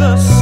the